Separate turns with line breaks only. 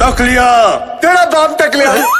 टकलिया तेरा दांत दाम टकलिया